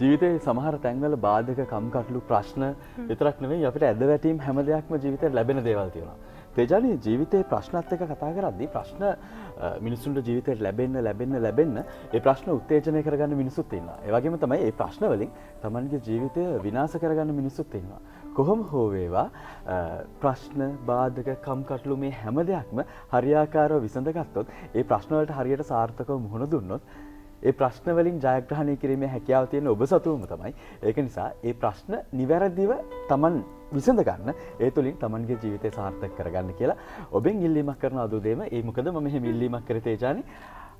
ජීවිතය සමහර තැන්වල බාධක කම්කටලු ප්‍රශ්න විතරක් නෙවෙයි අපිට ඇද වැටීම් හැම දෙයක්ම ජීවිතය ලැබෙන දේවල් තියෙනවා. තේජානී ජීවිතයේ ප්‍රශ්නත් එක කතා කරද්දී ප්‍රශ්න මිනිසුන්ට ජීවිතයට ලැබෙන්න ලැබෙන්න ලැබෙන්න ඒ ප්‍රශ්න උත්තේජනය කරගන්න මිනිසුත් ඉන්නවා. ඒ වගේම තමයි ඒ ප්‍රශ්න වලින් තමන්ගේ ජීවිතය විනාශ කරගන්න මිනිසුත් ඉන්නවා. කොහොම හෝ වේවා ප්‍රශ්න බාධක කම්කටලු මේ හැම දෙයක්ම හරියාකාරව විසඳගත්තොත් ඒ ප්‍රශ්නවලට හරියට සාර්ථකව මුහුණ දුන්නොත් ඒ ප්‍රශ්නවලින් ජයග්‍රහණය කිරීමේ හැකියාව තියෙන ඔබ සතුවම තමයි. ඒක නිසා ඒ ප්‍රශ්න නිවැරදිව තමන් විසඳ ගන්න ඒ තුළින් තමන්ගේ ජීවිතය සාර්ථක කරගන්න කියලා ඔබෙන් ඉල්ලීමක් කරන අදුදේම ඒ මොකද මම මෙහෙම ඉල්ලීමක් කර තේජානි.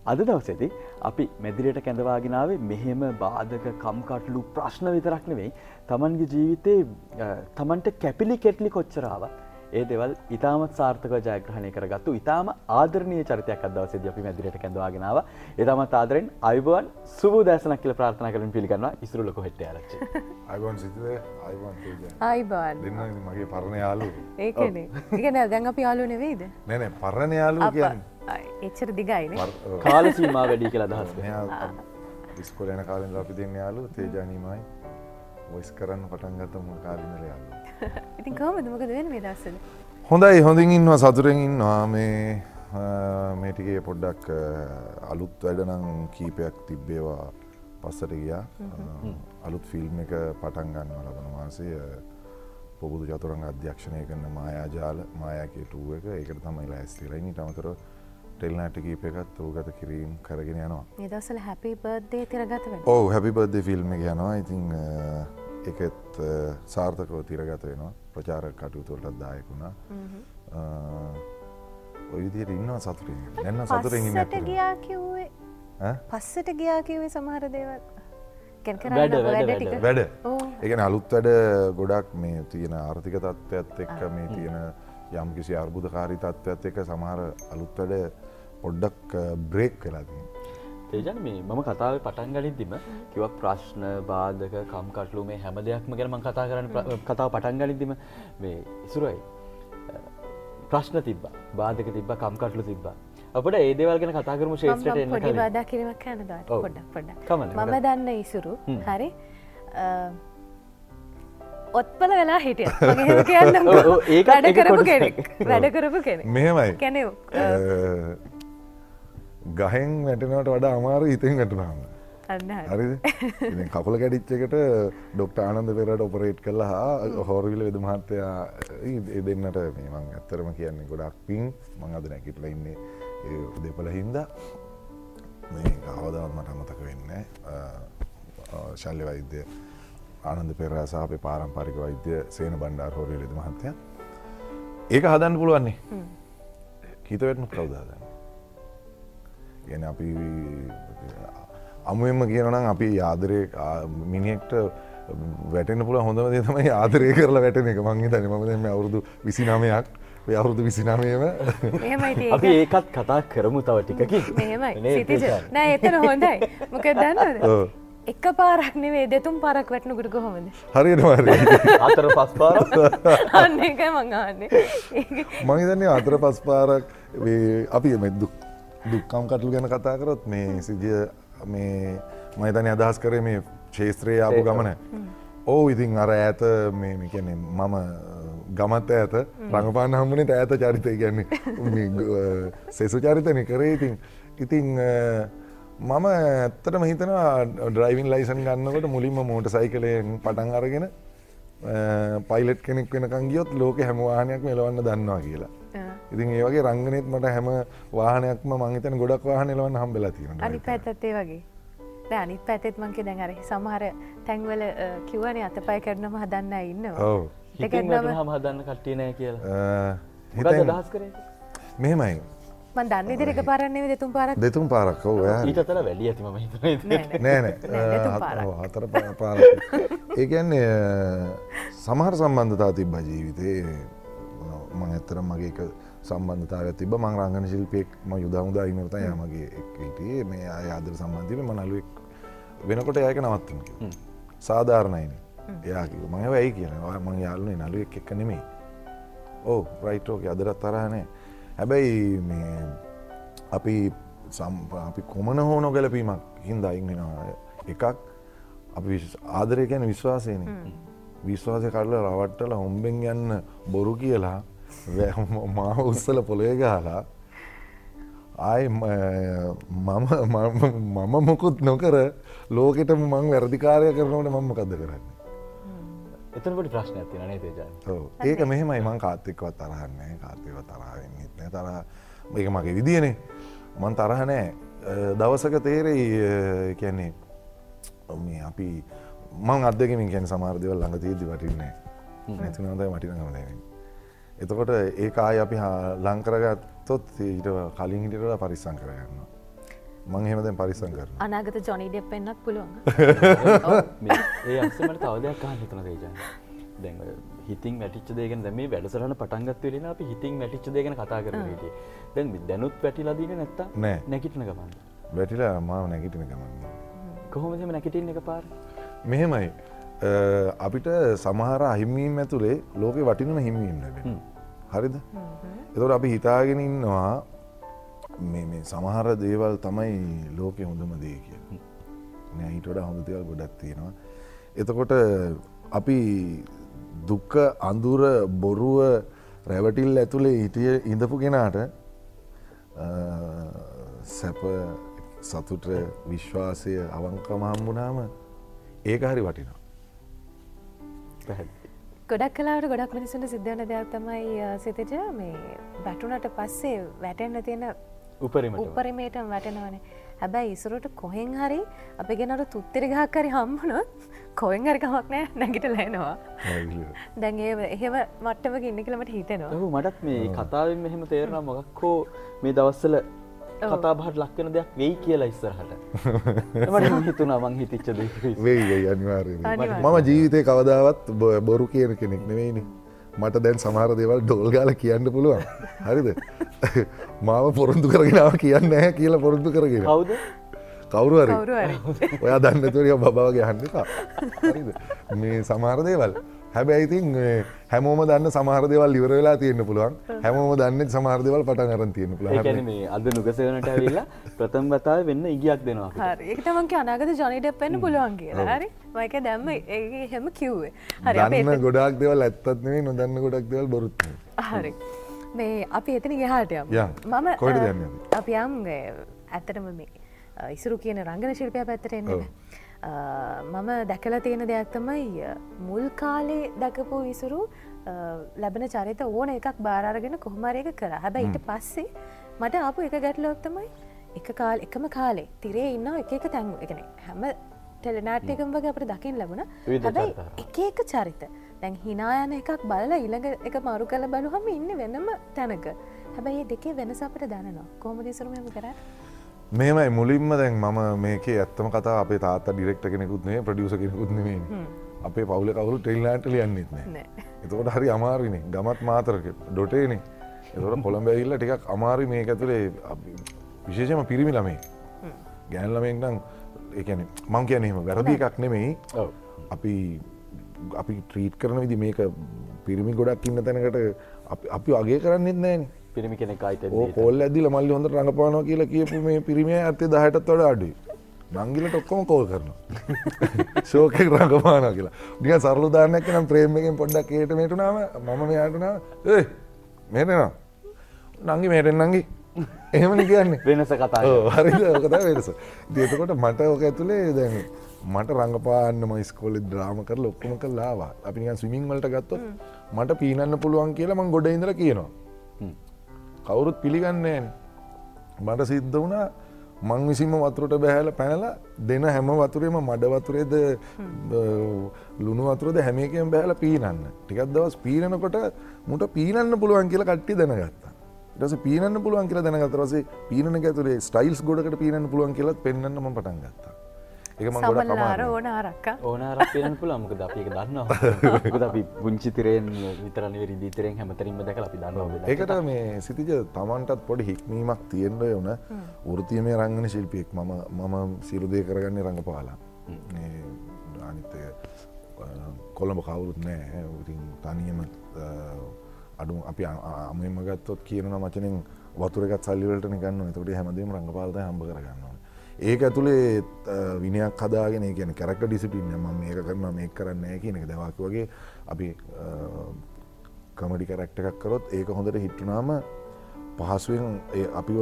අද දවසේදී අපි මෙදිරියට කැඳවාගෙනාවේ මෙහෙම බාධක කම්කටලු ප්‍රශ්න විතරක් නෙවෙයි. තමන්ගේ ජීවිතේ තමන්ට කැපිලි කෙට්ලි කොච්චරාවත් ඒ දෙවල් ඉතාමත් සාර්ථක ජයග්‍රහණය කරගත්තු ඉතාම ආදරණය චරිතයක් අදවසේද අපි මැදිරියට කැඳවාගෙනාව එතමත් ආදරෙන් අයිබුවන් සුබ දැසනක් කියල ප්‍රාර්ථනා කරන පිළිගන්නවා. ඉස්රුලක හෙට ආරච්ච. අයිබන් අයිබන් මගේ පරණ යාලු ඒකන. ඉගෙන දැන් අපි යාලු නෙවෙයිද? නැන පරණ යාලු කියන්න එච්චර දිගයින කාල සීමා වැඩි කියලා දහස් ඉස්කොලයන කාලෙන් අපි දෙන්න යාලු තේජානීමයි. වොයිස් කරන්න පටන් ගතම කාලිනල යාලු ඉතින් කවමද මොකද වෙන මේ දස්සල හොඳයි හොඳින් ඉන්නවා සතුරෙන් ඉන්නවා. මේ මේටිගේ පොඩ්ඩක් අලුත් වැඩනම් කීපයක් තිබ්බේවා පස්සට ගියා. අලුත් ෆිල්ම් එක පටන් ගන්න ලබන මාසය පොබුදු චතුරංග අධ්‍යක්ෂණය කරන මායාජාල මායකේටුව එක. ඒකට තමයි ලැස්තිලයිනි තමතර ටෙල්නාට කීප එකත් ඕගත කිරීම් කරගෙන යනවා. නිදසල හැපි බර්ධය තිරගත ඕ හැපි බද්ධ ෆිල්ම් යනවා. ඉතිං එකත් සාර්ථකව තිරගත වෙනවා. ප්‍රචාර කටයුතුවලටත් දායකුණා ඔය විදියට ඉන්නවා සතුරින් නැන්න සතුරෙන් ගියා කිව්වේ පස්සට ගියා කිවේ සමහර දේවල්. වැඩ එකන අලුත් වැඩ ගොඩක් මේ තියෙන ආර්ථික තත්ත්වත් එක්ක මේ තියෙන යම් කිසි අර්බුධකාරි තත්ත්වත් එක සමහර අලුත් වැඩ පොඩ්ඩක් බ්‍රේක් වෙලාදී තේජන මේ මම කතාව පටන් ගලින්දිම කිව ප්‍රශ්න බාධක කම්කටලු මේ හැම දෙයක්ම ගැන මං කතා කරන්න කතාව පටන් ගලින්දිම මේ ඉසුරයි ප්‍රශ්න තිබ බාධක තිබ කම්කටලු තිබ අපට ඒදවල් ගැන කතා කරම ශේෂ්‍රට පොඩි බාධ කිරීමක් කන පොඩක් පොඩ මම දන්න ඉසුරු හරි. ඔත්පල වෙලා හිටිය කියන්න ඒ වැඩ කරපු කෙනෙක්. වැඩ කරපු කෙනෙක්. මෙහෙමයි. කැනෙව් ගහෙන් වැටනට වඩා අමාරු හිතෙන් වැටනාන්න හරි. කපල කැඩිච්චකට ඩොක්ට ආනන්ද පෙරට ඔපරේට් කළ. හා හෝරවිල වෙද මහත්තයා දෙන්නට මේමං ඇත්තරම කියන්නේ ගොඩක් පින් මං අද නැකිටල ඉන්නේ ඒ දෙපල හින්ද. මේ කවදවත් මට අමතක වෙන්න ශල්්‍ය වෛද්‍ය ආනන්ද පෙරසා අපේ පාරම්පරික වෛද්‍ය සේන බණ්ඩාර හෝරී ලෙද මහත්තය. ඒක හදන්න පුළුවන්නේ? හිතවැටනු කවදාදන්න ගැන අපි අමුවෙන්ම කියනනම් අපි ආදරය මිනිෙක්ට වැටෙන පුළ හොඳම දේ තමයි ආදරය කරලා වැටෙන එක. මංගේ තන මම අවුරුදු විසිනාමයක් අවුරුදු විසිනාමයම අපි ඒකත් කතා කරමු තව ටිකකි. නෑ එතන හොඳයි. මොක දන්න එක පාරක් නෙවේ දෙතුම් පාරක් වැටනු ගුට කොහොමද? මර අතර පස් පාර අන්න එක මඟන්න මහිතන්නේ අතර පස් පාරක් අපි මෙදදුක් දුක්කම් කටලු ගැන කතා කරොත් මේ සිජය මේ මහිතන අදහස් කරේ මේ ශේත්‍රයේ ආපු ගමන. ඕ ඉතින් අර ඇත මේ කියනෙ මම ගමත් ඇත රඟපාන හම්බනට ඇත චරිතය ගැන්නේ සෙසු චරිතන කරේ. ඉතින් ඉතිං මම ඇත්තට මහිතනවා ඩ්‍රයිවින් ලයිසන් ගන්නකට මුලින්ම මෝට සයිකලයෙන් පටන් අරගෙන පයිලට් කෙනෙක් වෙනකං ගියොත් ලෝක හැමවාහනයක් මෙලවන්න දන්නවා කියලා ඉතින් ඒ වගේ රංගනෙත් මට හැම වාහනයක්ම මංහිතන ගොඩක් වාහන එලවන්න හම්බෙලා තියෙන අනි පැත්තේ වගේ. අනිත් පැතෙත් මංකි දැඟර සමහර තැන්වල කිවනේ අතපයි කරනම හදන්න ඉන්න හම හදන්න කට්ටියනෑ කියලා. දහස් කරේ? මෙහෙමයි. දන්න දිරක පාරන්නේ දෙතුම් පාරක්. දෙතුම් පාරක් ඊටතර වැඩිය ඇතිම නෑන හතර පාර ඒකන්නේ සමහර සම්බන්ධතා තිබ්බ ජීවිතේ. මං ඇත්තර මගේ එක සම්බන්ධතාව තිබ මං රංගන ශිල්පයෙක් ම යුදමුදා ඉන්නත යමගේ එක්ටිය මේ අයාදර සම්බන්ධීම මනලුවෙක් වෙනකොට යක නවත්තම සාධාරණයින. එයාකිව මඟ වැයි කියන මං යාලන නලුවෙක් එක්ක නෙමේ ඕ රයිටෝක අදරත් තරහනෑ හැබැයි මේ අපි අපි කොමන හෝනො ගැලපීමක් හින්දා ඉන්නවා එකක් අපි ආදරය ගැන විශ්වාසයන. විශ්වාසය කඩල රවට්ටල හොම්බෙන් යන්න බොරු කියලා මාව උත්සල පොළේ ගහලා ආය මම මොකුත් නොකර ලෝකෙට මං වැරදිකාරය කරනවට මම කද කරන්න? එතනට ප්‍රශ්න ඇති නේ ඔව්. ඒක මෙහෙමයි. මං කාර්තික්වත් තරහන්නේ කාර්තිව තරහෙන්නෙත් නෑ තරහ ඒක මගේ විදියනේ. මන් තරහ නෑ අ, දවසක තේරෙයි කියන්නේ මේ අපි මං අදකමින් කියැන සමාර්දවල් ළඟ තියදි වටින්නේ නැතිනද වටිනගම දැන එතකොට ඒ ආය අපි ලංකරගත්තොත් ඊට කලින් හිටට පරිස්සං කරගන්න මං හෙමදැන් පරිස්සං කරන අනාගත ජොනි ඩෙප් එන්නත් පුළුවන් ඒ අස්සමට තවදයක් කාන්න හිතන තේජාන. දැන් ඔය හිතින් වැටිච්ච දේගෙන දැම මේ වැඩසරන පටන්ගත් වෙලෙන අපි හිතින් වැටිච්ච දේගෙන කතා කරන හිටිය දැන් දැනුත් වැටිලා දීන නැත්ත නෑ. නැකිටන ගමන්න වැටිලා මාව නැගිටින ගමන්න කොහොමදම නැකිටින් එක පාර මෙහෙමයි අපිට සමහර අහිමීම් ඇතුළේ ලෝකෙ වටිනන හිමිවීම් ලැබෙන හරිද? එතොට අපි හිතාගෙන ඉන්නවා මේ මේ සමහර දේවල් තමයි ලෝකෙ හොඳම දේ කිය නෑ හිටට හොඳ දේවල් ගොඩක් තියෙනවා. එතකොට අපි දුක්ක අඳුර බොරුව රැවටිල් ඇතුළේ හිටිය ඉඳපු කෙනාට සැප සතුට විශ්වාසය අවංකම හම්බුනාම ඒක හරි වටිනවා පැහැදිලි. ගොඩක් කලාවට ගොඩක් මිනිසුන්ට සිද්ධන දෙයක් තමයි සිතජ මේ වැටුනට පස්සේ වැටෙන්න්න තියෙන උපරිමට උපරිමේටම වැටෙනවනේ. හැබැයි ඉසුරට කොහෙන් හරි අපි ගෙනට තුත්තරිගහක් කරි හම්බුණොත් කොහෙන් හරිකමක් නෑ නැගිට ලෑනවා. දැන් එහෙම මට්ටමක ඉන්න කියලමට හිතෙනවා. මටත් මේ කතාවෙන් මෙහෙම තේරෙන මොකක් හෝ මේ දවස්සල කතාබහට ලක්වෙන දෙයක් වෙයි කියලා ඉස්සරහට. මට හිතුනා මං හිතිච්ච දේ වෙයි. අනිවාර්යෙන්. මම ජීවිතය කවදාවත් බොරු කියන කෙනෙක් නෙවෙයිනි. මට දැන් සමහර දේවල් ඩෝල් ගාල කියන්න පුළුවන්. හරිද? මාව පොරොන්දු කරගෙනාව කියන්න හැ කියලා පොරොන්දු කරගෙන. කවුද? කවුරු හරි. කවුරු හරි. ඔයා දන්නතුරිය බබාවගේ හන්නිකා මේ සමහර දේවල් හැබැයි ඉතින් හැමෝම දන්න සමහර දේවල් ඉවර වෙලා තියෙන්න පුළුවන්. හැමෝම දන්න සමහර දේවල් පටන් අරන් තියෙන පුළුවන්. ඒකැන මේ අද නුගසවනට ඇවිල්ලා ප්‍රථම් වතාව වෙන්න ඉගියක් දෙනවා අපිට. හරි. ඒකතමන්ගේ අනාගත ජොනිට පෙන්න්න පුළුවන් කියලා. හරි. මයක දැම්ම ඒ හෙම කිව්වේ. හරි ගොඩක් දෙවල් ඇත්තත් නෙවෙයි නොදන්න ගොඩක් දෙවල් බොරුත්. හරි. මේ අපි එතන ගහට යම්. යම්. මම යන්නේ අපි? යම් ඇත්තටම මේ ඉසුරු කියන රංගන ශිල්පය පැත්තට එන්න ඔව්. මම දැකලා තියෙන දෙයක් තමයි මුල් කාලේ දැකපු ඉසුරු අ, ලැබෙන චරිත ඕන එකක් බාරගෙන කොහමරයක කර. හැබැයි ඊට පස්සේ මට ආපු එක ගැටලොක් තමයි එක කාල එකම කාලේ තිරේ ඉන්න එක එක තැන් එකන හැම ටෙලනාට්‍යකම් වගේ අපට දකිින් ලැබුණ. හැබැයි. එක එක චරිත. දැන් හිනායන එකක් බලලා ඉළඟ එක මරු කල බලුහම ඉන්න වෙනම තැනක. හැබැයි දෙකේ වෙනස අපට දැනනවා. කෝමදිසරුම කර මේමයි මුලින්ම දැන් මම මේකේ ඇත්තම කතා අපේ තාත්තා ඩිරෙක්ට කෙනෙකුත්නේ ප්‍රඩියස කෙනෙකුත්නේ අපේ පවුල කවුරු ටෙල්ලාට ලියන්නෙත් නෑ. නෑ. එතකොට හරි අමාරිනේ ගමත් මාතරක ඩොටේනේ. එතකොට කොළඹැවිල්ල ටිකක් අමාරි මේ ඇතුළේ විශේෂම පිරිමි ළමේ ගෑන්ලමෙක් නම් ඒන මං කියනෙම වැරදි එකක් නෙමෙයි. ඔව්. අපි අපි ට්‍රීට් කරන විදි මේක පිරිමි ගොඩක් ඉන්න තැනකට අපි- අපි අගේ කරන්නෙත් නෑන පිරිමි කෙනෙක් අයිත කොල් ඇදිල මල්ලි හොඳ රඟපානවා කියලා කියපු මේ පිරිමිය ඇත්තේ දහටත් වඩ අඩුයි. නංගිලට ඔක්කොම කෝල් කරන ශෝක රඟපාන කියලා. නිය සරලු දානයක් නම් ප්‍රේමයෙන් පොඩ්ඩක් කේට මේටුනාම මම මෙයාටනා ඒ මේටනවා නංගි මේටෙන් නංගි. එහෙමනි කියන්නේ. වෙනස කතා ඔව්, හරිද? ඕකත වෙනස. දේතකොට මට ඕක ඇතුළේ දැන් මට රඟපාන්නම ස්කෝලි ද්‍රාම කර ලොක්කම කල්ලාවා අපි නිකන් ස්විමිං වලට ගත්තොත් මට පීනන්න පුළුවන් කියලා මං ගොඩ ඉඳලා කියනවා කවුරුත් පිළිගන්නේ මට සිද්ධ වුණා මං විසිම වතුරට බැහැල පැනල දෙන හැම වතුරේම මඩ වතුරේද ලුණු වතුරද හැමකෙන් බැහල පීනන්න. ටිකත් දවස් පීනනකොට මුට පීනන්න පුළුවන් කියලා කට්ටි දැනගත්තා. ටස පීනන්න පුළුවන් කියලා දැනගතරසේ පීනන ඇතුරේ ස්ටයිල්ස් ගොඩකට පීනන්න පුළුවන් කියලත් පෙන්න්නම පටන් ගත්තා එක මං ගොඩ සමල්ලාර කමා ඕන ආරක්කා. ඕනරක් පේන පුළමක අපි එක දන්නවා. අපි පුංචිතරයෙන් විතරන රිදිතරෙන් හැමතරින්ම දැක අපි දන්නවා ඒකට මේ සිතිජ තමන්ටත් පොඩි හික්මීමක් තියෙන්ඩ වන වෘතිය මේ රංගන ශිල්පියෙක් මම මම සිරුදය කරගන්නේ රඟපාලා අනිතය කොළඹ කවුරුත් නෑ ඉතින් තනියම අඩු අපි අමම ගත්තොත් කියන මචනෙන් වතුරකත් සල්ලිවලට ගන්න තොට හැමදීම රඟපාලත හම්බ කරගන්නවා ඒක ඇතුළේ විනයක් හදාගෙන කියන කැරක්ට ඩිසිපින්න ම මේක කරන මේ කරන්න කියන එක. දවාක වගේ අපි කමඩි කැරක්ට එකක් කරොත් ඒක හොඳට හිට්ටුනාම පහසුවෙන් අපි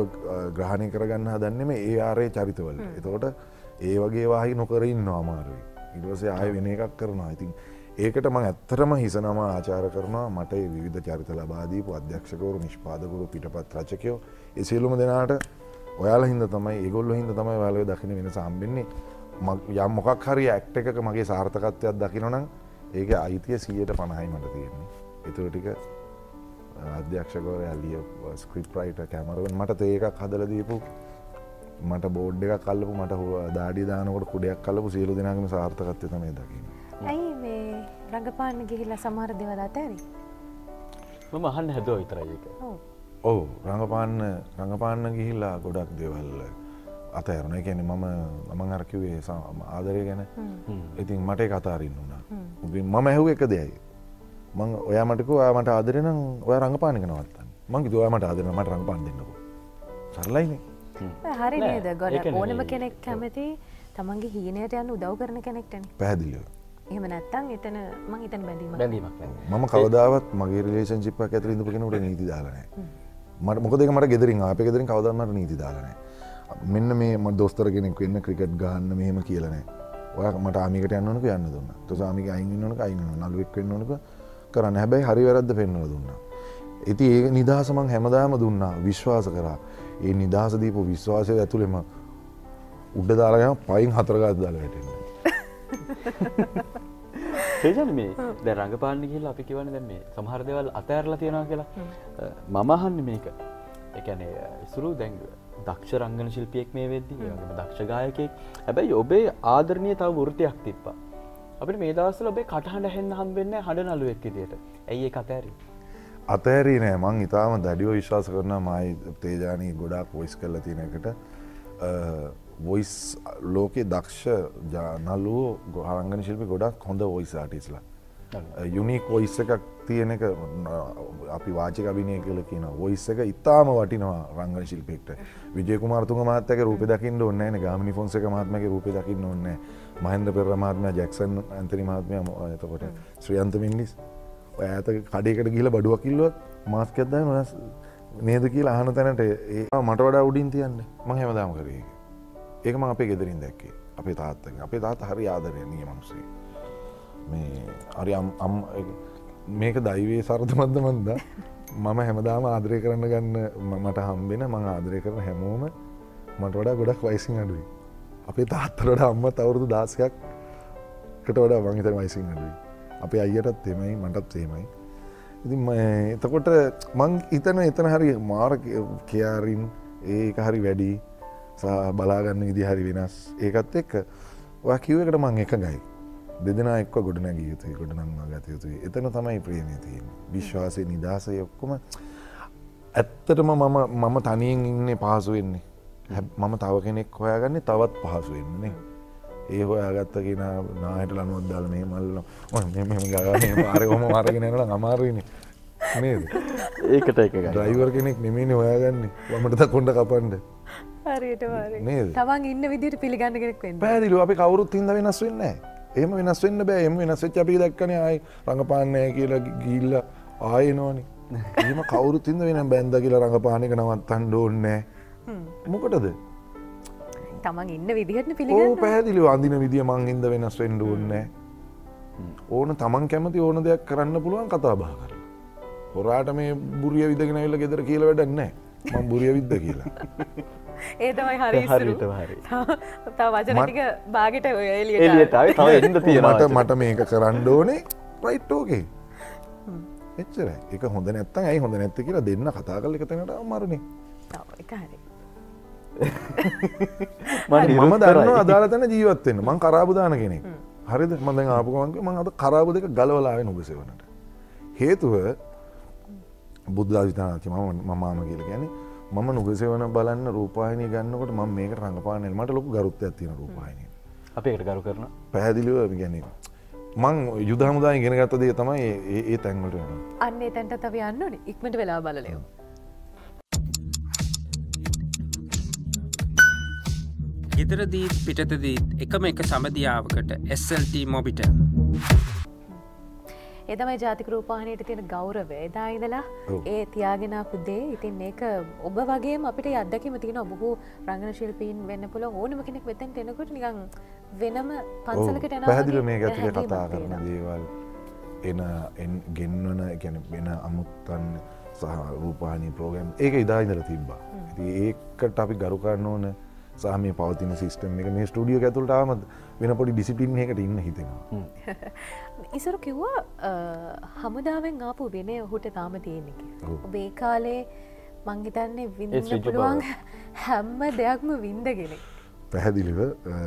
ග්‍රහණය කරගන්න හදන්නෙම ඒ ආරය චරිතවල. එතකොට ඒ වගේ වාහි නොකරන්න අමාරුයි. ඉඩවසේ ආය වෙන එකක් කරනවා. ඉතින් ඒකට මං ඇත්තරම හිසනම ආචාර කරනවා. මට විධ චරිත ලබාදීපු අධ්‍යක්ෂකවරු නිෂ්පාදකරු පිටපත් රචකයෝ එසේලුම දෙනාට ඔයාල හිද තමයි ඒගොල්ල හිද තමයි වාලය දකින වෙන සම්බෙන්නේ. යම් මොකක් හරි ඇක්ට එකක මගේ සාර්ථකත්වයක් දකිනනම් ඒක අයිතිය සියයට පණහයි මට තියෙන්නේ. එතුර ටික අධ්‍යක්ෂකවර ඇල්ලිය ස්ක්‍රිප් රයිට කැමරුවෙන් මට ඒකක් හදල දීපු මට බෝඩ් එකක් කල්ලපු මට දාඩි දානකොට කුඩයක් කලපු සියලු දෙනාගම සාර්ථකත්ය තමයි දකින්න. ඇයි මේ රඟපාන්න ගිහිල්ලා සමහර දෙවල අතෑරි? මම අහන්න හැදුව විතරයි ඒක ඔවු රඟපාන්න රඟපාන්න ගිහිල්ලා ගොඩක් දෙවල් අතඇරුණ එකැන මම මමන් අරකිවේ ආදරය ගැන. ඉතින් මට කතාරන්න වුණා. මම ඇහුව එක දෙයයි. මං ඔයාමටක ඔයාමට ආදරනම් ඔය රඟපානක නවත්තන්න. මං දවාමට ආදරන මට රඟපාන් දෙන්නකු සරලයිනේ. හරි නේද ගොඩ ඕනම කෙනෙක් කැමති තමන්ගේ හීනයට යන්න උදව් කරන කෙනෙක්ටන. පැදිලිව එහෙම නැත්තං එතන මං ඉතන් බැඳීම බැඳීමක් මම කවදාවත් මගේ රලේෂන් චිප්ප ඇතර ඉඳපු කෙනට නීති දාලනෑ මට මොකද මට ගෙදරින් අප ගෙදරින් කවදන්නට නීති දාලනෑ මෙන්න මේ ම දොස්තර කෙනෙක් වෙන්න ක්‍රිකට් ගන්න මෙහෙම කියලනෑ ඔය මට ආමිකට යන්නනක යන්න දුන්න. තුසාමික අයින්නනක අයින්න නලුවෙක් වෙන්නනක කරන්න. හැබැයි හරි වැරද්ද පෙන්වල දුන්න. ඇති ඒ නිදහසමං හැමදාම දුන්නා. විශ්වාස කරා. ඒ නිදහස දීපු විශ්වාසය ඇතුළෙම උඩ දාලාගම පයින් හතරගත් දාල වැටෙන. තේජන මේ දැ රඟපාන්න කියලා අපි කිවන දැ මේ සමහර දෙවල් අතඇරලා තියෙනවා කියලා. මමහන්න මේක. එකනේ ඉසුරු දැංග දක්ෂ රංගන ශිල්පියෙක් මේ වෙද්දී දක්ෂගායකෙක් හැබැයි ඔබේ ආදරණය තව වෘතියක් තිප්පා අපිට මේ දවස්සල ඔබේ කටහඬ හෙන්න හම්බෙන්න හඩ නලුවෙක් විදියට. ඇයි කතෑරී අතෑරී? නෑ. මං ඉතාම දැඩියෝ විශ්වාස කරන මයි තේජානී ගොඩාක් පොයිස් කල්ල තියෙනකට වොයිස් ලෝකෙ දක්ෂ ජනල්ලුව ගොහරංගන ශිල්පි ගොඩක් හොඳ ඔයිස් ආටිස්ලා යුනික් ඔයිස් එකක් තියෙන එක අපි වාචක අභිනය කල කියන ඔයිස් එක ඉතාම වටිනවා රංගන ශිල්පෙක්ට විජයකුමාර්තුක මාතක රූප දකින්න ඔන්න න. ගාමිනි ෆොන්සක මාත්මක රූප දකින්න ඔන්න මහන්ද පෙරමාත්මය ජැක්සන් අන්තරි මහත්මය ඇතකොට ශ්‍රියන්ත මින්නිස්. ඇත කඩේකට ගිල බඩුවක් කිල්ලුවත් මාස්කත්දයි නේද කියලා අහන තැනට ඒ මට වඩා උඩින් තියන්න. මං හැමදාම කරේ ඒකම අපේ ගෙදරින් දැක්කේ. අපේ තාත්තක අපේ තාත් හරි ආදරය නිය මනුසේ මේ අරි අම් මේක දයිවේ සරධමන්ද මන්ද? මම හැමදාම ආදරය කරන්න ගන්න මට හම්බෙන මං ආදරය කරන හැමෝම මට වඩා ගොඩක් වයිසින් අඩුයි. අපේ තාත්තරට අම්ම තවුරුදු දාසයක් කට වඩා වංහිත වයිසින් අඩුයි. අපේ අයියටත් තෙමයි මටත් සේමයි ඉති එතකොට මං ඉතන එතන හරි මාර කයාරින් ඒක හරි වැඩි. බලාගන්න විදි හරි වෙනස්. ඒකත් එක්ක ඔයා කිව්වකට මං එක ගයි දෙදෙන එක්ව ගොඩනැග යුතුයි ගොඩනන්වා ගත යුතුයි. එතන තමයි ප්‍රේමය තියෙන් විශ්වාසය නිදහසය ඔක්කොම ඇත්තටම මම මම තනියෙන් ඉන්නේ පහසු වෙන්නේ. මම තව කෙනෙක් හොයාගන්නේ තවත් පහසු වෙන්නේ ඒ හොයාගත්ත කියෙන නායට ලනුවත්දාල මේ මල්ල පාරය හොම මාරගෙනල අමාරුවනි නේද? ඒකට එක ්‍රයිවර් කෙනෙක් නෙමේනි හොයාගන්නේ. වමටත කොඩ කපන්ඩ තවන් ඉන්න විදිට පිළිගන්න කෙනෙක් වෙන්න. පැදිලු අපි කවරුත් හිද වෙනස් වෙන්න එම වෙනස් වෙන්න බෑ. එම වෙනස් වෙච් අපි දක්කන අයි රඟපාන්නය කියලා ගිල්ල ආය නෝනි එම කවුරුත් හිද වෙන බැන්ද කියලා රඟපානක නවත්තන් ඩෝන්නෑ මොකටද? තමන් ඉන්න විදිහට ඕ පිළිගන්න පැහැදිලි අඳින විදිිය මං ඉද වෙනස් වෙන්ඩ ඕන්නෑ ඕන තමන් කැමති ඕන දෙයක් කරන්න පුළුවන් කතා බා කරලා. හොරාට මේ බුරිය විදගෙන වෙල්ල ගෙදර කියල වැඩන්නෑ මං බුරිය විද්ද කියලා ඒ තමයි හරි හරිට හරි තා වචනටික බාගට එලියට එලියටයි තව එන්න මට තියෙනට මට මේක කරන්න ඕනේ රයිට්ෝකේ එච්චර එක හොඳ නැත්තන් ඇයි හොඳ නැත්ත කියලා දෙන්න කතා කල එකතනට අමරණය එක හරි. මම දන්න අදාලතන ජීවත්වෙන්න මං කරාබුදාන කෙනෙක්. හරිද? මඳ ආපුකමන්ගේ මං අද කරාබු දෙක ගලවලාව නොබසවනට හේතුව බුද්ධාධිතානති මම මමාම කියල ගැන මම නුගසවන බලන්න රූපායනය ගන්නකොට ම මේක රඟපානල් මට ලොකු ගරුත්ත ඇතින රූපායනය අපේකට ගරු කරන පැහැදිලිව ගැන මං යුදහමුදාය ගෙන ගත්ත දේ තමයි ඒ තැන්වට යන අන්නේ තැන්ට තව යන්නන ඉක්මට වෙලා බලලයෝ ගෙදරදීත් පිටතදීත් එකම එක සමදියාවකට SLT මොබිටල්. එතමයි ජාතික රූපාණයට තියෙන ගෞරව එදා ඔව්. ඒ තියාගෙනපු දේ ඉතින් ඒක ඔබ වගේ අපිට අදකිම තියෙන බොහෝ රංගන ශිල්පීන් වෙන්න පුළ ඕනම කෙනෙක් වෙතන් එෙනකොට නිකං වෙනම පන්සලකට එනවා පැහැදිල මේ හැඟීමක් කතා කරන. දේවල් එන එන්- ගෙන්වන ගැන වෙන අමුත්තන් සහ රූපාණී ප්‍රෝගම් ඒක ඉදා ඉඳල තිබ්බා. ඒකට අපි ගරු කරන්න ඕන සහ මේ පවතින සිස්ටම් එක මේ ස්ටඩියෝ ඇතුළටාම වෙන පොඩි ඩිසිපින් එකට ඉන්න හිතෙනවා ඉසරු කිව්වා අ, හමුදාවෙන් ආපු වෙන ඔහුට තාම තියෙන එක. ඔව්. ඔබ ඒ කාලේ මංහිතන්නේ ශ්‍රීජ පුළුවන්. හැම්ම දෙයක්ම වින්දගෙන. පැහැදිලිව අ,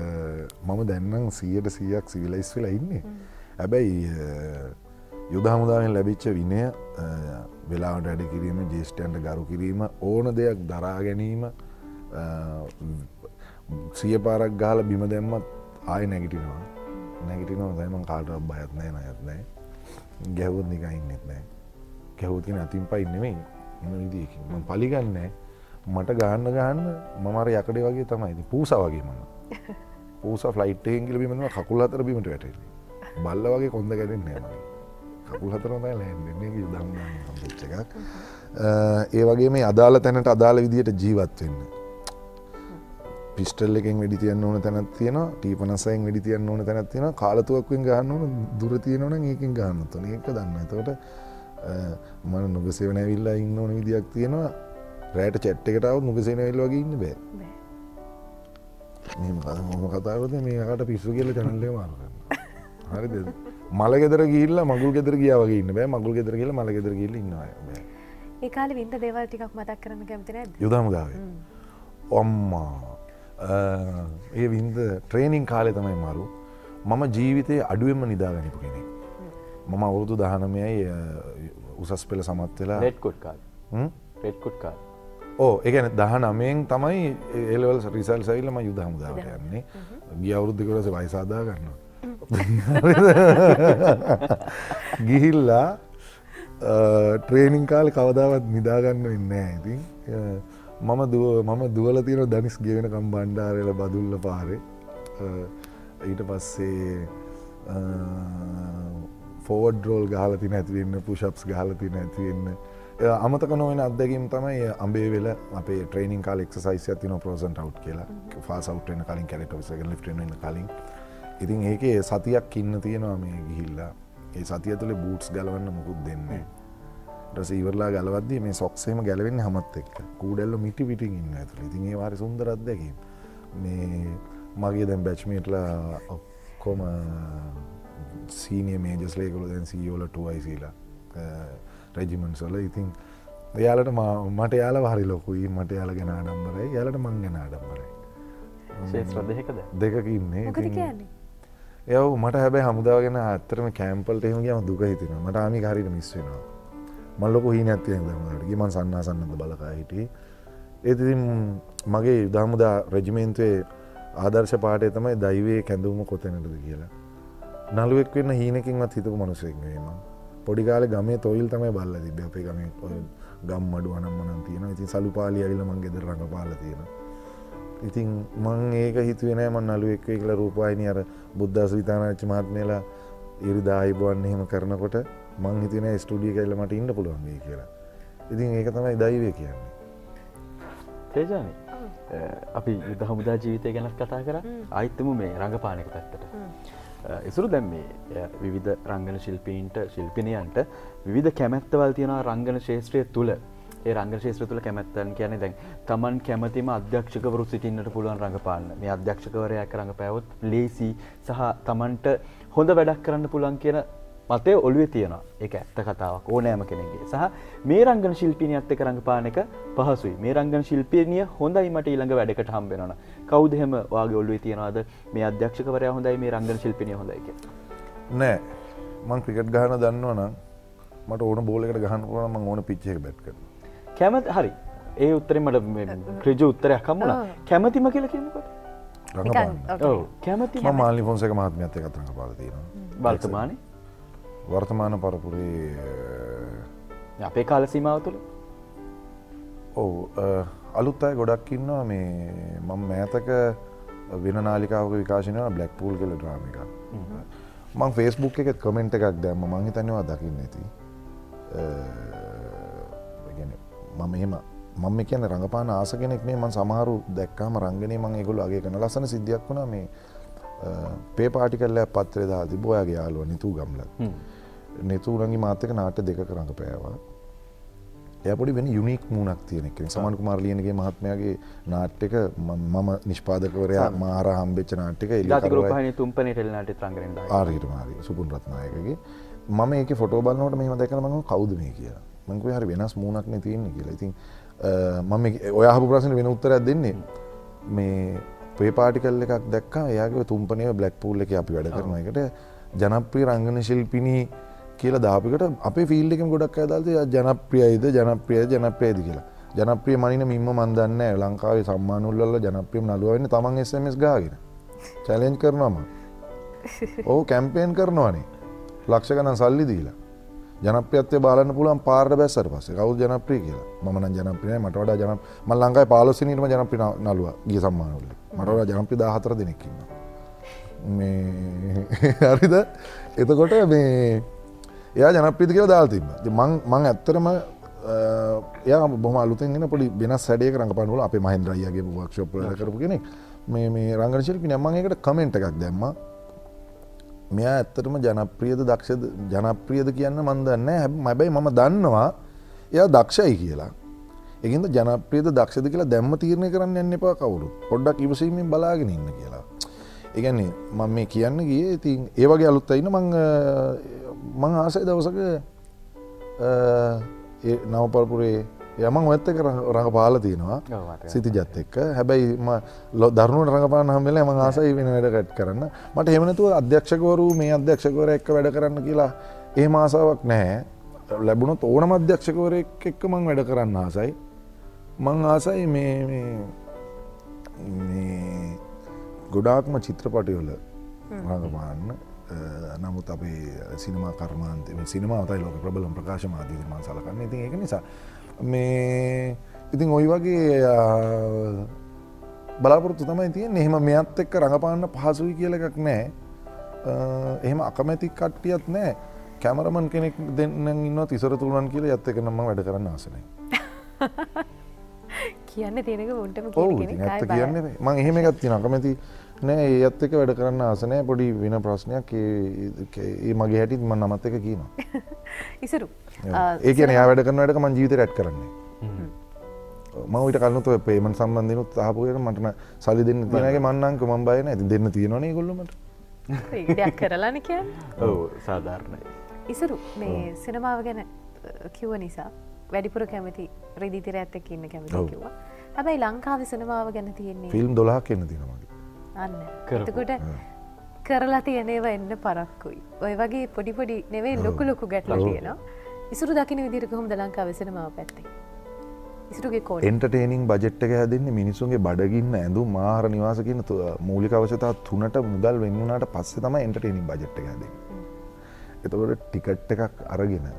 මම දැන්නම් සියයට සියයක් සිවිලයිස් වෙලා ඉන්නේ හැබැයි යුද හමුදාවෙන් ලැබිච්ච විනය අ, වෙලාවට වැඩ කිරීම ජේෂ්ටයන්ට ගරු කිරීම ඕන දෙයක් දරා ගැනීම අ, සිය පාරක් ගාල බිම දැම්මත් ආය නැගිටිනවා. නැගිටිනවා තයිම කාටක් බයත් නෑ නයත් නෑ ගැහවුත් නිකයින්නෙත් නෑ ගැහවතින අතින් පයින්නෙමයි එම විදිකින් පලිගන්නෑ මට ගාන්න ගන්න මමර යකඩේ වගේ තමයි. පූස වගේ මම. පූස ෆ්ලයිට්යෙන් කියල බිමම කකුල් අතර බීමට වැටෙන්නේ. බල්ල වගේ කොඳ ගැටෙන් නෑම කකුල් හතරමයි ලෑන්න්නේ දම් එකක්. ඒ වගේ මේ අදාළ තැනට අදාළ විදියට ජීවත් වෙන්න පිස්ටල් එකෙන් වැඩි තියන්න ඕන තැනත් තියෙන ටීපනසයෙන් වැඩි තියන්න ඕන තැනත් තියෙන කාලතුවක්ෙන් ගන්න ඕන දුර තියෙනවන ඒකින් ගන්නතුන ඒක දන්න. තවට මන නොගසේවන විල්ලා ඉන්න ඕන විදියක් තියෙනවා. රෑට චැට්ටකටාව නොගසේන වෙල් වගේ ඉන්න බෑ. මොම කතාවද මේකට පිස්සු කියල චනල්ලේ මාරගන්න හරි මල ගෙදර ගිල්ල මගුල් ගෙදර ගියාවගේ ඉන්න බෑ. මගුල් ගෙදර කියල මල ගෙදර ගිල්ල ඉන්නවා බෑ. ඒ කාලේ වින්ද දේවල් ටිකක් මතක් කරන්න කැමති නැද්ද? යුදමුදාවේ ඔම්මා ඒ වින්ද ට්‍රේනිං කාලෙ තමයි මරු. මම ජීවිතය අඩුවෙන්ම නිදාගනිපු කෙනෙක්. මම අවුරුදු දහනමයයි උසස් පෙළ සමත් වෙලා. රෙඩ්කුට් කාල්. හ්ම්? රෙඩ්කුට් කාල්. ඕ එකන දහ නමයෙන් තමයි එලවල් රිසල් සයිල්ලම යුද හමුදාවට යන්නේ. ගිය අවුරුද්ධකරස වයිසාදා ගන්න ගිහිල්ලා ට්‍රේනිං කාල කවදාවත් නිදාගන්න වෙන්න ඉතින් මම දුව මම දුවල තියෙන දනිස් ගෙවෙනකම් බණ්ඩාරල බදුල්ල පාරේ. ඊට පස්සේ ෆෝඩ්රෝල් ගහලති නැතිවන්න පුෂප්ස් ගහලති නැතිවෙන්න අමතක නොවෙන අදකින් තමයි අම්බේ වෙල අපේ ට්‍රේනින් කාල එක්සයිස් තින පෝසන්ට අව් කියලා. ෆාසවට්න කලින් කැරට ස ලිටන කලින්. ඉතින් ඒකේ සතියක් ඉන්න තියෙනවා මේ ගිහිල්ලා. ඒ සතිය තුළ බූට්ස් ගලවන්න මුකුත් දෙන්නේ ටස ඉවරලා ගලවද්දී මේ සොක්සේම ගැලවෙන්න හමත් එක්ක. කූඩල්ල මිටි පිටින් ඉන්න ඇතුළ. ඉතින් ඒ වාරි සුන්දරත්දැකීම මේ මගේ දැන් බැච්මේටලා ඔක්කොම සීනිය මේජස්ලේකොල දැන් සීෝල ටුවයිසීලා රැජිමන් සොල ඉතින් එයාලට මට යාල හරි ලොකුයි. මට යාල ගෙන අඩම්බරයි යාලට මං ගෙන අඩම්බරයි මොකද කියන්නේ? යව මට හැබැ හමුදාගෙන අත්තරම කෑම්පල්ට එම ගම දුක හිතින මට ආමි හරිට මිස් වෙනවා මල්ලොක හි නැතිය දමට මන් සන්නාසන්නද බලකා හිටිය. ඒතිතින් මගේ යුදාමුදා රජිමේන්තුවේ ආදර්ශ පාටය තමයි දයිවේ කැඳවම කොතැනටද කියලා. නළුවෙක් වෙන්න හීනකින්වත් හිතපු මනුසෙක්වීම පොඩිකාල ගමේ තොයිල් තමයි බල්ල තිබ අපේ ගම ගම් මඩු අනම්මනන් තියෙන ඉතින් සලු පාලි ඇවිල මං ගෙදර රඟ පාල තියෙන ඉතින් මං ඒක හිතුවෙන මන් නලුවෙක් කියල රූපයිනි අර බුද්ධ විතානච්ච මහත්මයලා ඉරිදායිබුවන් එහෙම කරනකොට මං හිතන ස්ටඩිය කල්ල මට ඉන්න පුළුවන්ගේ කියලා. ඉතින් ඒක තමයි දයිවේ කියන්නේ. තේජාන අපි යුද හමුදා ජීවිතය ගැනත් කතා කර. අයිත්තම මේ රඟපානක පැත්තට. එසුරු දැම් මේ විවිධ රංගන ශිල්පීන්ට ශිල්පිනයන්ට විධ කැමැත්තවල් තියෙන රංගන ශේත්‍රය තුළ. ඒ රංග ශේත්‍ර තුළ කැමැත්තන් කියන දැන් තමන් කැමතිම අධ්‍යක්ෂකවරු සිටින්නට පුළුවන් රඟපාන්න. මේ අධ්‍යක්ෂකවරයක් රඟ පැවොත් ලේසි සහ තමන්ට හොඳ වැඩක් කරන්න පුළන් කියන මතය ඔළුවේ තියෙනවා. එක ඇත්ත කතාවක් ඕනෑම කෙනෙගේ සහ මේ රංගන ශිල්පිනියත් එක රඟපාන එක පහසුයි. මේ රංගන ශිල්පිනිය හොඳයි මට ඊළඟ වැඩකට හම්බෙනන කවුදහෙම වාගේ ඔල්ලුවේ තියෙනවාද? මේ අධ්‍යක්ෂකවරය හොඳයි මේ රංගන ශිල්පිනිය හොඳයික නෑ. මං ක්‍රිකට් ගහන දන්නවා නම් මට ඕන බෝලකට ගහන්න පුලන මං ඕන පිච්චක බැට් කර කැමත් හරි. ඒ උත්තරේ මට ක්‍රජ උත්තරයක් කම්මුණ කැමතිම කියල කියමකොට කැමති මාලි ෆොන්සක මහත්මයත් එකත් රඟපාල තියෙනවා. බර්තමානය වර්තමාන පරපුරේ අපේ කාල සීමාව තුළ? ඔවු අලුත් අය ගොඩක් ඉන්නවා මේ මම මෑතක වෙන නාලිකාවක විකාශනය බ්ලක් පූල් කල ්‍රාම එක මං ෆේස්බුක් එකත් කමෙන්ට් එකක් දැම්ම. මං හිතනවා දකින්න ඇති. මම එහෙම මම කියන රඟපාන ආස කෙනෙක් මේ මන් සමහරු දැක්කාම රංගනය මං ඒගොල අගේ කන ලසන සිද්ධියක් වුණා. මේ පේ පාටි කල්ල පත්‍රය දා තිබෝයාගේ යාලුව නිතු ගම්ල නෙතුරගේ මාතක නාට දෙක රඟ පෑවා. එයපොඩි වෙන යුනික් මුණක් තියෙනෙක් සමන් කුමාරලියනගේ මහත්මයාගේ නාට්‍යක මම නිෂ්පාදකවරයා මාර ටෙල්නාට ත්‍රංගරෙන් ආරහිට මාරි සුපුන් රත්නායකගේ. මම ඒක ෆොටෝ බලන්නට මෙම දැකන මඟ කවුද මේ? කියලා. මංකුව හරි වෙනස් මූුණක්න තියන්නේ කියලා. ඉතින් මම ඔයහපු ප්‍රශ්න වෙන උත්තරයක් දෙන්නේ මේ පේ පාටිකල් එකක් දැක්කා එයාගේ තුම්පනය බ්ලක් පූල්ල එක අපි වැඩ කරන එකට ජනප්‍රිය රංගන ශිල්පිනී කියලා දාපිකට අපේ ෆිල්ඩ එකම ගොඩක් ඇදල්ත ජනප්‍රියයිද? ජනප්‍රිය ජනප්‍රයද කියලා. ජනප්‍රිය මනින මින්ම මන්දන්න ලංකාවේ සම්මානුල්ල ජනප්‍රියම් නලුවන්න තමන් ස්මස් ගාගෙන චැලෙන්ජ් කරනවාම ඕ කැම්පේන් කරනවානේ. ලක්ෂ ගනන් සල්ලි දීලා. ජනප්‍රියත්වය බලන්න පුළුවන් පාරට බැස්සර පස්සේ. කවු ජනප්‍රිය කියලා? මන ජනප්‍රිය මට වඩා ජන ම ලංකායි පාලොසිනීම ජනප්‍රි නලුව ගිය සම්මානවල මට වඩා ජනප්‍රි දාහතර දෙනෙක්කින්න මේ හරිද? එතකොට මේ එයා ජනප්‍රීති කියලා දාල් තිබ මං මං ඇත්තරම එයා බොම අලුතෙන්ගෙන පොඩි වෙනස් සැඩේ රඟ පනුවල අප මහින්ද්‍රයියගේ වක්ෂප් කරපු කෙනෙක්. මේ මේ රංගනශිල්පි නම්මගේකට කමෙන්ට් එකක් දැම්ම. මෙයා ඇත්තටම ජනප්‍රියද දක්ෂ ජනප්‍රියද කියන්න මන්දන්න මැබැයි මම දන්නවා එයා දක්ෂයි කියලා. එගින්ද ජනප්‍රියද දක්ෂද කියලා දැම්ම තීරණය කරන්න එන්න එපා කවුරු පොඩ්ඩක් ඉවසීමෙන් බලාගෙන ඉන්න කියලා. ඒගැන්නේ මම මේ කියන්න ගිය ඉතින් ඒවගේ අලුත්තයින්න මං මං ආසයි දවසක නවපරපුරේ යමන් ඔත්තක රඟ පාල තියෙනවා. සිති ජත් එක්ක. හැබැයි ලො දරුණුට රඟපාන හමල ම ආසයි වෙන වැඩකට් කරන්න. මට හෙමනතුව අධ්‍යක්ෂකවරු මේ අධ්‍යක්ෂකවර එක්ක වැඩ කරන්න කියලා ඒ මාසාවක් නැහැ. ලැබුණොත් ඕනම අධ්‍යක්ෂකවර එක්ක මං වැඩ කරන්න ආසයි. මං ආසයි මේ ගොඩාක්ම චිත්‍රපටයොල රඟපාන්න. නමුත් අපේ සිනමා කර්මාන්තය සිනමාතයි ලෝක ප්‍රබලම් ප්‍රකාශ මාධීමන් සලකන්න. ඉතින් ඒක නිසා මේ ඉතින් ඔයි වගේ බලාපොරොත්තු තමයි තිය එහෙම මෙත් එක්ක රඟපාන්න පහසුයි කියල එකක් නෑ. එහෙම අකමැති කට්ටියත් නෑ. කැමරමන් කෙනෙක් දෙන්න ඉන්න තිසර තුළන් කියල ඇත්ත එක නම වැඩ කරන්න ආසනයි කියන්න තියෙනක උන්ටම ඇත්ත කියන්න මං එහෙම එකත් තින අකමැති නෑ ඒ ඇත් එක වැඩ කරන්න ආසනය පොඩි වෙන ප්‍රශ්නයක්. ඒ මගේ හැටිත් මන් නමත් එක කියනවා. ඉසරු. ඒ කියන යා වැඩ කරන වැඩක මං ජීවිත රැට් කරන්නේ. මවිට කලනතු පේමන් සම්බන්ධනුත් සහපුයට මටන සලි දෙන්න තිනගේ මන්නංක මම් බයන ඇති දෙන්න තියෙනනේ ගොල්ලමට කරලාන කිය ඔව සාධාරණයි. ඉසරු. මේ සිනමාව ගැන කිව්ව නිසා වැඩිපුර කැමති රෙදිතිර ඇත්තක ඉන්න කැමති කිව්වා. හැබැයි ලංකාව සිනමාව ගැන තියෙන්නේ ෆිල්ම් දොලා කියන්න තිනමගේ අන්න. එතකොට කරලා තියනේව එන්න පරක්කුයි. ඔය වගේ පොඩිපොඩි නෙවේ ලොකු ලොකු ගැටල තියෙනවා. ඉසුරු දකින විදිරකහොම ද ලංකාව සිනමාව පැත්තේ? එන්ටර්ටේනිං බජෙට්ක හැදන්නේ මිනිසුන්ගේ බඩගින්න ඇඳු මාර නිවාසකින්න මූලික අවශ්‍යතා තුනට මුදල් වෙන්නනාට පස්සේ තම එන්ටර්ටේනිං බජෙට්ක හැද එතකොට ටිකට් එකක් අරගෙන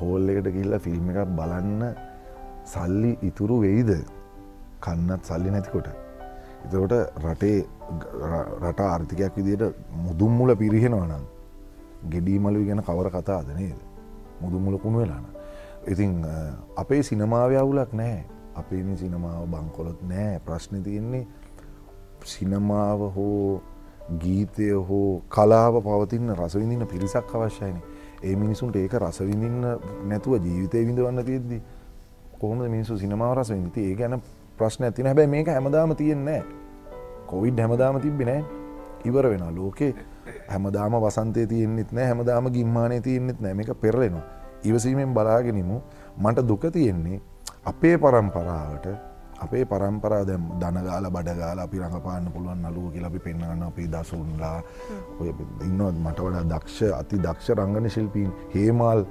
හෝල් එකට කිල්ල ෆිල්ම් එකක් බලන්න සල්ලි ඉතුරු වෙයිද? කන්නත් සල්ලි නැතිකොට. එතකොට රටේ රට ආර්ථිකයක් විදියට මුදුම්මුල පිරිහෙනවනම් ගෙඩීමලු ගැන කවර කතාද නේද? මුදුම්මුල කුණු වෙලාන ඉතින් අපේ සිනමාව්‍යවුලක් නෑ අපේ මේ සිනමාව බංකොලොත් නෑ ප්‍රශ්න තියෙන්නේ සිනමාව හෝ ගීතය හෝ කලාව පවතින්න රසවිඳන්න පිරිසක් අවශ්‍යයන. ඒ මිනිසුන්ට ඒක රසවිඳන්න නැතුව ජීවිතය විඳවන්න තියෙද්දි කොහොම මිනිසු සිනමාව රස විඳති ඒ ගැන ප්‍රශ්න ඇතින හැබැයි මේක හැමදාම තියෙන්නේ කොවිඩ් හැමදාම තිබෙනෑ ඉවර වෙන ලෝකේ හැමදාම වසන්තය තියෙන්න්නෙත් නෑ. හැමදාම ගිම්මානය තියෙන්න්නෙත් නෑ. මේක පෙරලෙනවා. ඉවසීමෙන් බලාගෙනමු. මට දුක තියෙන්නේ අපේ පරම්පරාවට අපේ පරම්පරා දැම් දනගාල බඩගාල අපි රඟපාන්න පුළුවන් නලුව කියලා අපි පෙන්න්නගන්න අපේ දසුන්ලා ඔය ඉන්නවත් මට වඩා දක්ෂ අති දක්ෂ රංගන ශිල්පීන්. හේමල්.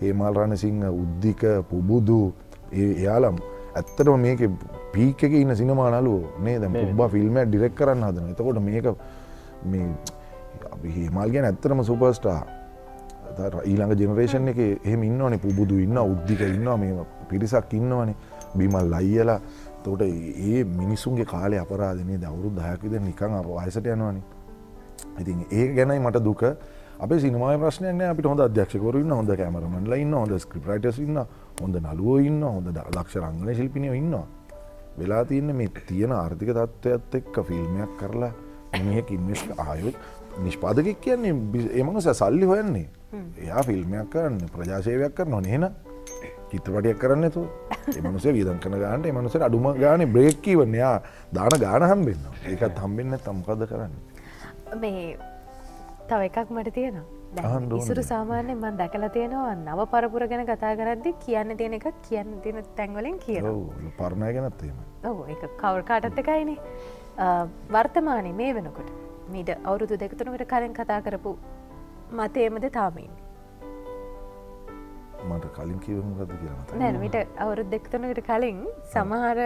හේමල් රණසිංහ උද්ධික පුබුදු. එයාලම් ඇත්තටම මේක පීක එක ඉන්න සිනමා නලුව මේ දැම උබා ෆිල්ම් ඩිරෙක් කරන්න හදන එතකොට මේක මේ අපි හේමල් ගැන ඇත්තරම සුපස්ටා ඊළඟ ජනරේෂන් එක එහෙම ඉන්නවනේ. පුබුදු ඉන්න උද්ධික ඉන්නවා මේ පිරිසක් ඉන්නවනේ බිමල් ලයියලා තොට ඒ මිනිසුන්ගේ කාලය අපරාධනේ දවුරු දයකිද නිකං අප වයසට යනවානි. ඉතින් ඒ ගැනයි මට දුක. අප සිනමා ප්‍රශ්නයන අපිට හොඳ අධ්‍යක්ෂකරු ඉන්න හොඳ කෑමරමන්ල ඉන්න හොඳ ස්ක්‍රප්‍රයිටස් ඉන්න හොඳ නලුව ඉන්න හොඳ ලක්ෂ රංගන ශිල්පිනය ඉන්නවා. වෙලා තියන්න මේ තියෙන ආර්ථික තත්ත්වයක්ත් එක්ක ෆිල්ම්මයක් කරලා මිනිහෙක් ඉන්වස් ආයුත් නිෂ්පාදකෙක් කියන්නේ එමනස සල්ලි හොයන්නේ. එයා ෆිල්ම්මයක් කරන්න ප්‍රජාශයවයක් කර නොනහෙන චිත්‍රපටියක් කරන්න තු එමනුසේ වියදන් කන ගාන්ට එමනුසට අඩුම ගාන බ්‍රේක්කීවන්න යා දාන ගාන හම්බෙන්න්න ඒකත් හම්බෙන්න්න තම්කද කරන්න? මේ තව එකක් මට තියෙන අහන්න ඕනේ. ඉසුරු සාමාන්‍ය මන් දැකලා තියෙනවා නව පරපුර ගැන කතා කරද්දි කියන්න තියෙන එක කියන්න තියෙන තැන්වලින් කියන පරණය ගැනත්තේම ඔව එක කවර් කාටත් එකයිනේ. වර්තමානය මේ වෙනකොට. මීට අවුරුදු දෙකතුනකට කලින් කතා කරපු මතයමද තාමීන් මට කලින් කිවමගද කියලා නැනමිට අවුරුත් දෙක්තනකට කලින් සමහර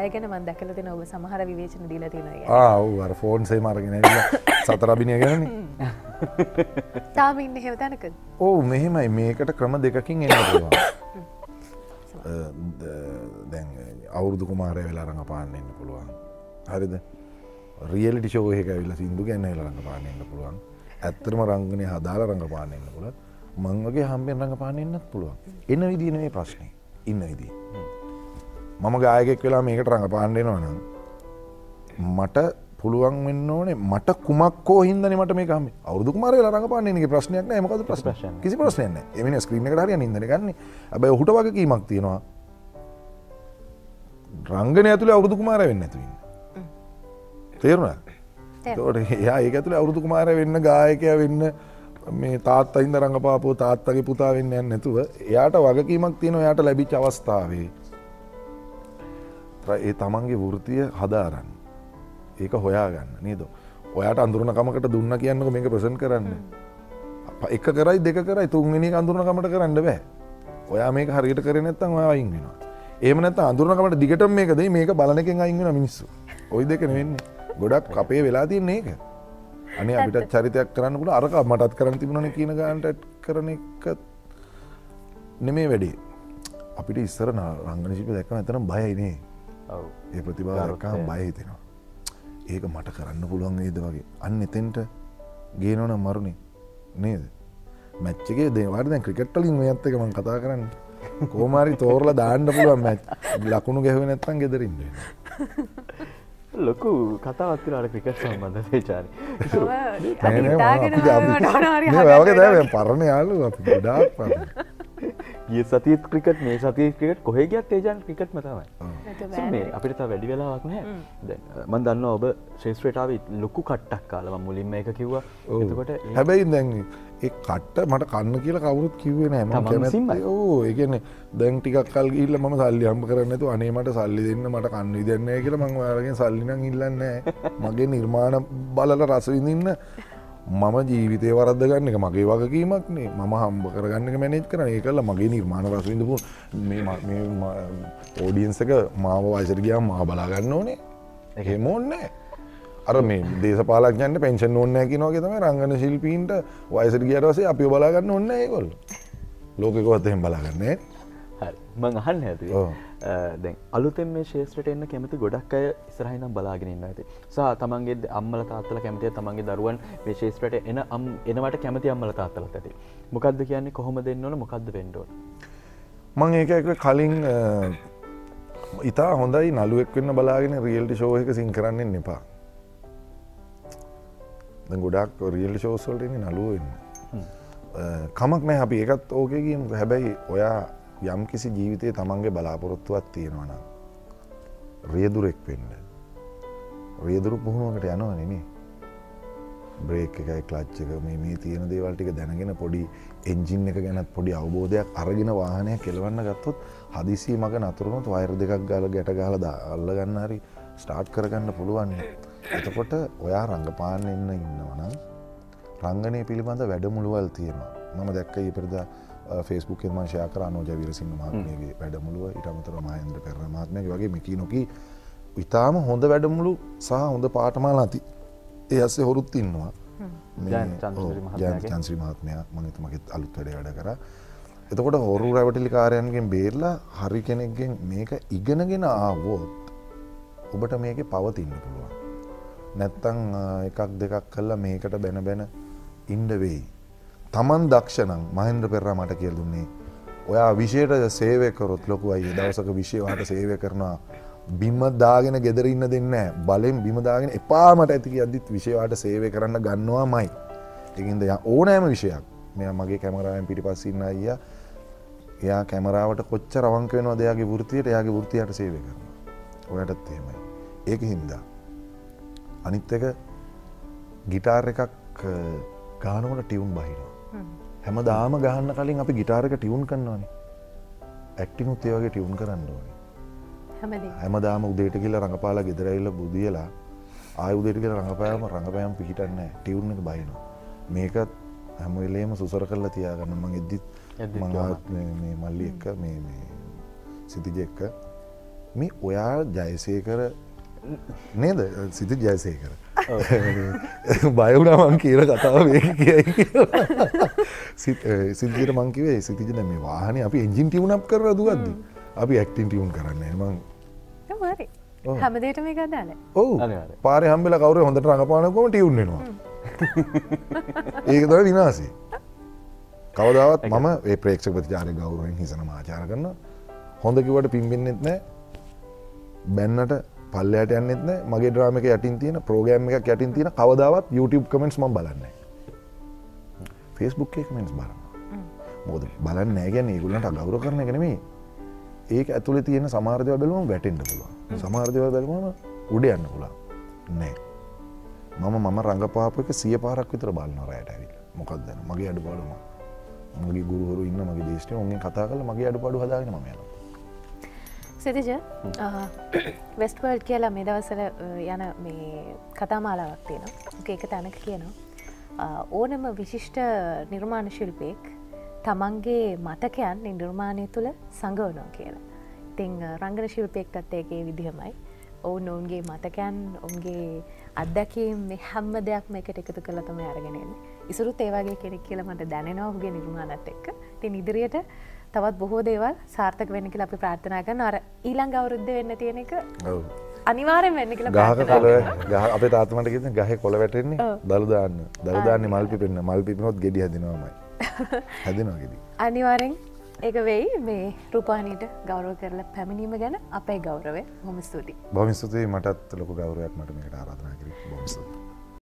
අයගෙන මන් දැකල තින ඔබ සමහර විවේචන දීල තිනය ආවර ෆෝන් සේ මරගෙන සතරබිනය ගැන තාමඉන්න හෙවතැනක ඕ මෙහෙමයි. මේකට ක්‍රම දෙකකින් පුළුවන්. දැන් අවුරුදු කුමාරය වෙලා රඟ පාන්නන්න පුළුවන්. හරිද? රියලිටි ශෝහක විල සිින්දු ගැන්න රඟ පාන්නන්න පුළුවන්. ඇත්තරම රංගනය හදාල රඟ පාන්නන්න පුළ මංවගේ හම්බෙන් රඟ පාන්නන්නත් පුළුවන්. එන්න විදින මේ ප්‍රශ්නය ඉන්න විදී මම ගායකෙක් වෙලා මේකට රඟ පාණ්ඩෙනවනම් මට පුළුවන් වෙන්න ඕනේ මට කුමක්කෝ හින්දන මට මේ කම අවුදු මාර රඟ පාන්නේ ප්‍රශ්නයක් මකද ප්‍රශ්න? ප්‍රශ්නයක්. කිසි ප්‍රශ්නයන්න එමන ස්ක්‍රීන එකට හරිය ඉදන ගන්න. ඇබයි හුට වගේ කීමක් තියෙනවා. රංගන ඇතුළ අවුදු කුමාර වෙන්න ඇතුවන්න තේරුණ? තොට එයා ඒ ඇතුළ අවුදු කුමාර වෙන්න ගායකය වෙන්න මේ තාත් අයින්ද රඟපාපෝ තාත්තගේ පුතා වෙන්න යන්න නැතුව එයාට වගකීමක් තියෙන යායට ලැබිච් අවස්ථාවේ. ඒ තමන්ගේ වෘතිය හදාරන්න. ඒක හොයාගන්න නේද? ඔයාට අඳුරනකමකට දුන්න කියන්නක මේක ප්‍රසන් කරන්න. එක කරයි දෙක කරයි තුන්ගනි අඳුරනකමට කරන්න බෑ. ඔයා මේක හරියට කරන නැත්තම් ඔයා අයින් වෙනවා. ඒම නැත්ත අඳුරනකමට දිගට මේකද මේක බලනකෙන් අයින් වෙන මිනිස්සු. ඔයි දෙක වෙන්නේ ගොඩක් අපේ වෙලා තියන්නේ ඒක අනේ අපිට චරිතයක් කරන්න පුල අරක මටත් කරන්න තිබුණන කියන ගන්ට කරන එක නෙමේ වැඩේ. අපිට ඉස්සර රංගන ශිපි දැක්ක ඇතන බයයිනේ ඔව්. ඒ ගරුත්වය. බයහිතෙනවා ඒක මට කරන්න පුළුවන් ඒද වගේ. අන්න එතෙන්ට ගේනවන මරුණේ නේද? මැච්චගේ දේවාට දැන් ක්‍රිකට්ටලින් ඇත්තක මං කතා කරන්න. කෝමාරි තෝරල දාන්න පුළුවන් මැච්. ලකුණු ගැහව නැත්තන් ගෙදරින්ද ලොකු කතාවත්තිලාට ක්‍රිකට් සම්බන්ධ දැ පරණ යාලු අපි ගොඩාක් පරණ. ගිය සතිත් ක්‍රිකට් මේ සති ක්‍රිකට් කොහෙගත් ඒජන් ක්‍රිකට් මතමයි මේ අපිට තා වැඩි වෙලාවක් නෑ මන් දන්න ඔබ ශේෂත්‍රටාව ලොකු කට්ටක් කාලම මුලින්ම එක කිව්වා. එතකොට හැබැයි දැන් ඒ කට්ට මට කන්න කියලා කවුරුත් කිව්වේ නෑ. කැමැත්ත- විසින්මයි? ඕ ඒගන දැන් ටිකක් කල් ඉල්ල ම සල්ලි හම්ප කරන්නතු අනේමට සල්ලි දෙන්න මට කන්න දෙන්න කියල මං වාරගෙන් සල්ලින ඉල්ලන්න මගේ නිර්මාණ බලල රසවිඳන්න මම ජීවිතය වරද ගන්න එක මගේ වගකීමක්නේ මම හම්බ කරගන්න මැනෙච් කරන ඒ කල්ල මගේ නිර්මාණ රසවිඳපු ඕඩියන්සක මාව වයිසරගයා මා බලාගන්න ඕනේ. එහෙම ඕන්නෑ අර මේ දේශපාලක්ඥන්ට පෙන්ෂන් ඕන්න කිනෝගේ තම රංගන ශිල්පීන්ට වයිසට ගියටවසේ අපි බලාගන්න ඔන්න ඒකොල් ලෝකකොත් එහෙම බලාගන්නේ? මං අහන්න ඇති. දැන් අලුතෙන් මේ ශේත්‍රට එන්න කැමති ගොඩක් අය ඉස්රහිනම් බලාගෙනන්න ඇති සහ තමන්ගේ අම්මල තාත්තල කැමතිය තමන්ගේ දරුවන් මේ ශේත්‍රට එන අම් එනවට කැමති අම්මල තාත්තලත් ඇති. මොකක්ද කියන්නේ කොහොම දෙන්න ඕන මොකක්ද වෙන්ඩෝ මං ඒක එක කලින් ඉතා හොඳයි නළුවෙක් වෙන්න බලාගෙන රියල්ටි ශෝයක සිං කරන්නෙන් එපා ගොඩක් රියල්ි ශෝසල්ටන නළුවෙන්න කමක් නෑ අපි ඒකත් ඕකගම් හැබැයි ඔයා යම් කිසි ජීවිතය තමන්ගේ බලාපොරොත්තුවත් තියෙනවන රියදුරෙක් වෙන්න. රියදුරු පුහුණුවකට යනවා නෙනේ බ්‍රේක් එකයි කලච්චක මේ මේ තියෙන දේවල්ටික දැනගෙන පොඩි එන්ජින් එක ගැනත් පොඩි අවබෝධයක් අරගෙන වාහනය කෙලවන්න ගත්තොත් හදිසි මක නතුරුණොත් වයර දෙකක් ගාල ගැට ගහල අල්ල ගන්න හරි ස්ටාර්ට් කරගන්න පුළුවන්නේ එතකොට ඔයා රංගපාන්න එන්න ඉන්නවනම් රංගනය පිළිබඳ වැඩමුළුවල් තියෙනවා. මම දැක්ක ඉපරද ෆෙස්බුක් මංශය කර නෝජ විරසිංහ මහත්මයගේ වැඩමුළුව. ඉටමතර මහන්ද්‍ර කරන මාත්මය වගේ මෙකි නොකී ඉතාම හොඳ වැඩමුළු සහ හොඳ පාටමාල අති ඒ අස්සේ හොරුත් ඉන්නවා. චන්ශ්‍රී මහත්මය මගතුමගෙත් අලුත් වැඩ වැඩ කර. එතකොට හොරු රැවටිලි කාරයන්ගෙන් බේරලා හරි කෙනෙක්ගෙන් මේක ඉගෙනගෙන ආවෝත් ඔබට මේක පවතින්න පුළුවන්. නැත්තං එකක් දෙකක් කල්ලා මේකට බැන බැන ඉන්ඩවෙයි. තමන් දක්ෂණං මහින්ද්‍ර පෙරා මට කියල් දුන්නේ. ඔයා විෂයට සේවය කරොත් ලොකු අයි දවසක විෂයවාට සේවය කරනවා. බිම්ම දාගෙන ගෙදරඉන්න දෙන්න බලෙන් බිමදාගෙන එපාමට ඇතික අදදිත් විෂයවාට සේවය කරන්න ගන්නවා මයි. එකින්ද ඕනෑම විෂයක්. මෙ මගේ කැමරාවෙන් පිටි පස්සින්න අයිය එයා කැමරාවට කොච්ච රවංක වෙනවා දෙයාගේ වෘතියට යාගේ වෘතියට සේවය කරන ඔයටත් එහෙමයි. ඒක හින්දා. අනිත් එක ගිටාර් එකක් ගානකට ටියවුන් බහිනවා. හැම. දාම ගහන්න කලින් අපි ගිටාරක ටියවුන් කරන්නවානි ඇක්ටිනුත් ඒවගේ ටියවුන් කරන්න ඕනේ. හැමදේ හැමදාම උදේට කියල රඟපාලා ගෙදරයිල්ල බුදියලා ආය උදේට කියල රඟපෑම රඟපෑම් පිහිටන්න ටියවුන් එක බයිනවා මේකත් හැමවෙලේම සුසර කරලා තියාගන්න. මං එද්දිත් මඟත් මේ මල්ලි එක්ක මේ මේ සිතිජ එක්ක මේ ඔයා ජයසය කර නේද? සිති ජයසය කර බයවුණමන් කියල කතාව වේ කියයි සිතිට මංකිවේ සිතිජන මේ වාහන අපි එජින් ටියවුණක් කර දුවද්ද අපි ඇක්ටින් ටියවුන් කරන්න මං හරි. හැමදේට මේ ඔවු. අනිවාර්යෙන්. පාර හම්බෙල කවර හොඳට රඟපානකොම ටියවුන්නවා ඒක තොර විනාසේ කවදාවත් මම ඒ ප්‍රේක්ෂ ප්‍රතිචාරය ගෞරුවෙන් හිසන මාචාර කරන්න හොඳ කිවට පිම්බෙන්න්නෙත් නෑ. බැන්නට පල්ලයට යන්නෙත් නෑ. මගේ ඩ්‍රාමක යටින් තියෙන ප්‍රෝගෑම් එක යටින් තියෙන කවදාවත් YouTube කමෙන්ට්ස් ම බලන්න ෆස්බුක් කමෙන්ස් බලන්න මොද බලන්න නෑගැන ඒගුලන්ට ගෞර කරන ගෙනෙමේ ඒක ඇතුළ තියෙන සමාර්ධය බැලුවම වැටෙන්ට පුළුව සමාර්ධය බැලුවම උඩ යන්න පුලා නෑ. මම මම රඟපාපක සිය පාරක් විතර බලන්න රෑට ඇවිල් මොකක්දන මගේ අඩු පාඩුම මගේ ගුරුහරු ඉන්න මගේ දේශනය ඔගේ කතා කල මගේ අඩු පඩු හදාගෙන ම යන සිතිජ වෙස්ටවර්ඩ් කියලා මේ දවසල යන මේ කතාමාලාවක් තියෙන ඒක තැනක කියනවා. ඕනම විශිෂ්ට නිර්මාණ ශිල්පයෙක් තමන්ගේ මතකයන් නිර්මාණය තුළ සඟවනෝ කියලා. ඉතිං රංගන ශිල්පයෙක්ටත් ඒගේ විදිහමයි. ඔවුන් ඔවුන්ගේ මතකයන් ඔන්ගේ අත්දැකීම් හැම්ම දෙයක් මේකට එකතු කළ තම අරගෙනෙන්නේ ඉසුරුත් ඒවාගේ කෙනෙක් කියල මට දැනෙනවා ඔහුගේ නිර්මාණත් එක්ක. තින් ඉදිරියට තවත් බොහෝ දේවල් සාර්ථක වෙන්න කියලා අපි ප්‍රාර්ථනා කරන අර ඊළඟ අවුරුද්ධ වෙන්න තියෙන එක අනිවාරෙන් වෙන්න කියලා ගහක කොල ගහ අපේ තාතමට ගෙත ගහ කොල වැටෙන්නේ ඔව්. දළුදාන්න දළුදාන්න මල්පි පෙන්න්න මල් පිපිනොත් ගෙඩි හැදෙනවාමයි හැදෙනවා ගෙඩි. අනිවාරෙන් ඒක වෙයි මේ රූපානීට ගෞරව කරලා පැමිණීම ගැන අපේ ගෞරවය. හොම ස්තුතියි. බොමිස්තුතියි මටත් ලොක ගෞරයක් මට මේකට ආරාධනා කර බොමිස්තුති